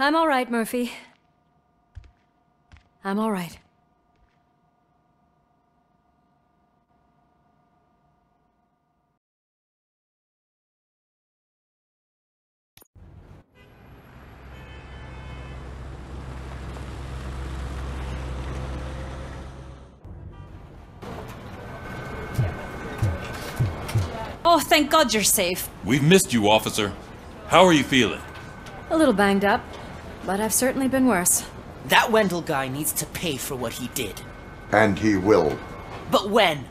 I'm all right, Murphy. I'm all right. Oh, thank God you're safe. We've missed you, officer. How are you feeling? A little banged up, but I've certainly been worse. That Wendell guy needs to pay for what he did. And he will. But when?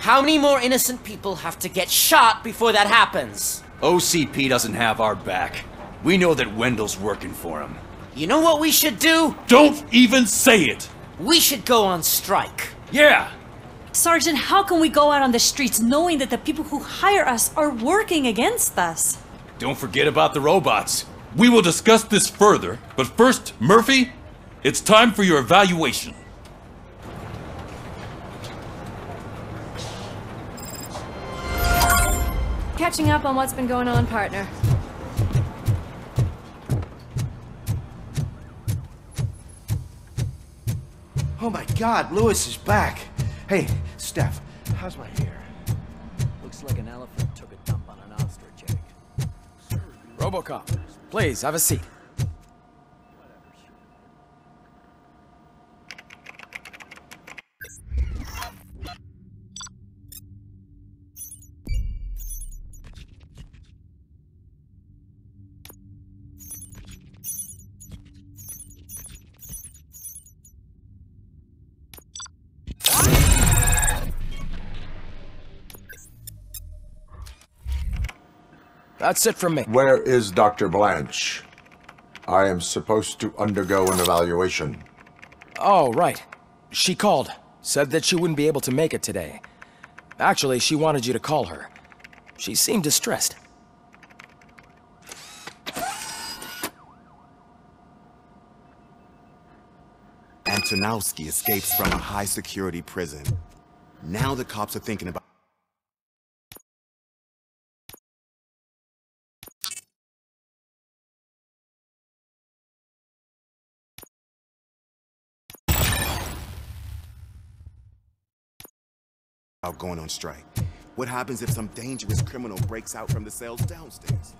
How many more innocent people have to get shot before that happens? OCP doesn't have our back. We know that Wendell's working for him. You know what we should do? Don't even say it! We should go on strike. Yeah! Sergeant, how can we go out on the streets knowing that the people who hire us are working against us? Don't forget about the robots. We will discuss this further, but first, Murphy, it's time for your evaluation. Catching up on what's been going on, partner. Oh my god, Lewis is back. Hey, Steph, how's my hair? Looks like an elephant took a dump on an ostrich egg. Robocop, please have a seat. That's it from me. Where is Dr. Blanche? I am supposed to undergo an evaluation. Oh, right. She called. Said that she wouldn't be able to make it today. Actually, she wanted you to call her. She seemed distressed. Antonowski escapes from a high-security prison. Now the cops are thinking about... about going on strike. What happens if some dangerous criminal breaks out from the cells downstairs?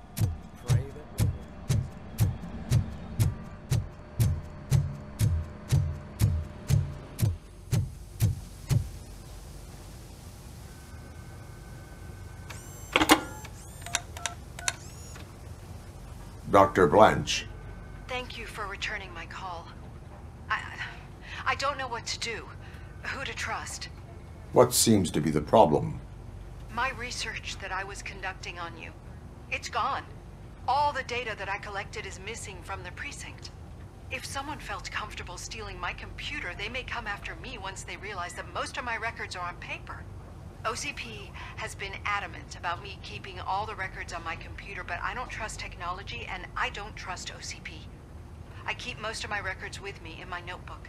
Dr. Blanche, Thank you for returning my call. I, I don't know what to do, who to trust. What seems to be the problem? My research that I was conducting on you, it's gone. All the data that I collected is missing from the precinct. If someone felt comfortable stealing my computer, they may come after me once they realize that most of my records are on paper. OCP has been adamant about me keeping all the records on my computer, but I don't trust technology and I don't trust OCP. I keep most of my records with me in my notebook.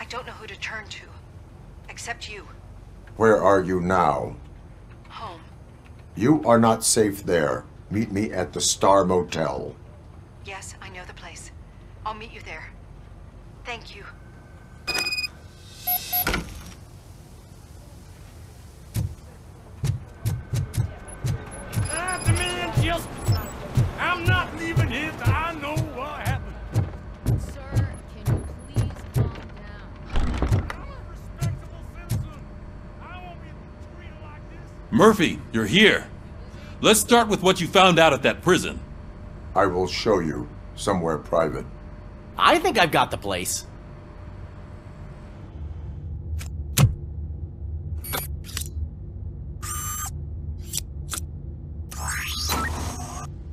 I don't know who to turn to, except you. Where are you now? Home. You are not safe there. Meet me at the Star Motel. Yes, I know the place. I'll meet you there. Thank you. Murphy, you're here. Let's start with what you found out at that prison. I will show you somewhere private. I think I've got the place.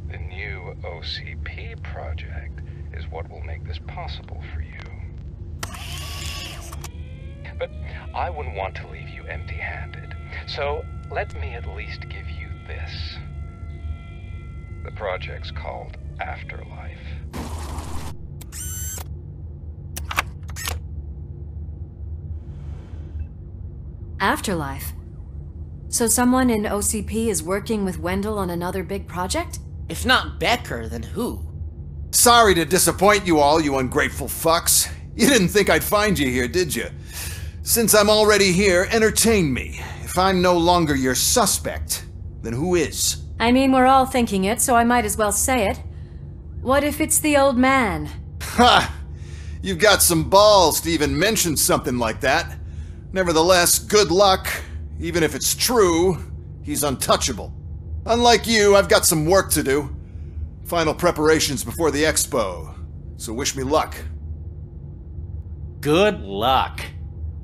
The new OCP project is what will make this possible for you. But I wouldn't want to leave you empty handed. So let me at least give you this. The project's called Afterlife. Afterlife. So someone in OCP is working with Wendell on another big project? If not Becker, then who? Sorry to disappoint you all, you ungrateful fucks. You didn't think I'd find you here, did you? Since I'm already here, entertain me. If I'm no longer your suspect, then who is? I mean, we're all thinking it, so I might as well say it. What if it's the old man? Ha! You've got some balls to even mention something like that. Nevertheless, good luck. Even if it's true, he's untouchable. Unlike you, I've got some work to do. Final preparations before the expo. So wish me luck. Good luck.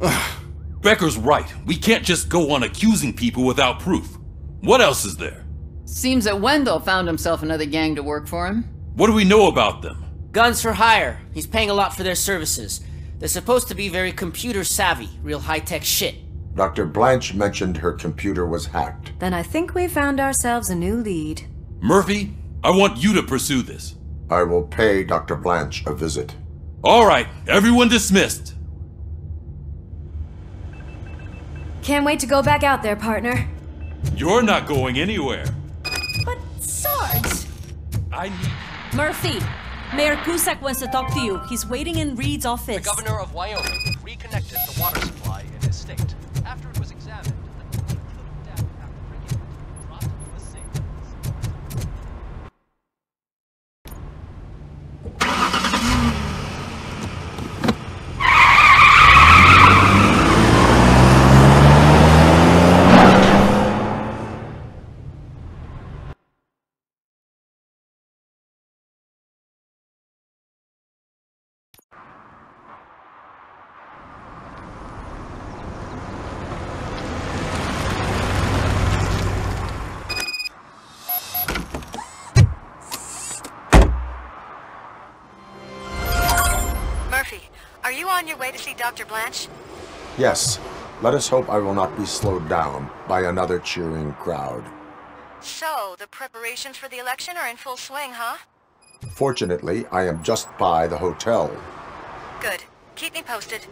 Becker's right. We can't just go on accusing people without proof. What else is there? Seems that Wendell found himself another gang to work for him. What do we know about them? Guns for hire. He's paying a lot for their services. They're supposed to be very computer savvy, real high tech shit. Dr. Blanche mentioned her computer was hacked. Then I think we found ourselves a new lead. Murphy, I want you to pursue this. I will pay Dr. Blanche a visit. All right, everyone dismissed. Can't wait to go back out there, partner. You're not going anywhere. But Sarge! I need. Murphy! Mayor Cusack wants to talk to you. He's waiting in Reed's office. The governor of Wyoming reconnected the water supply in his state. After it was examined, on your way to see Dr. Blanche? Yes, let us hope I will not be slowed down by another cheering crowd. So, the preparations for the election are in full swing, huh? Fortunately, I am just by the hotel. Good. Keep me posted.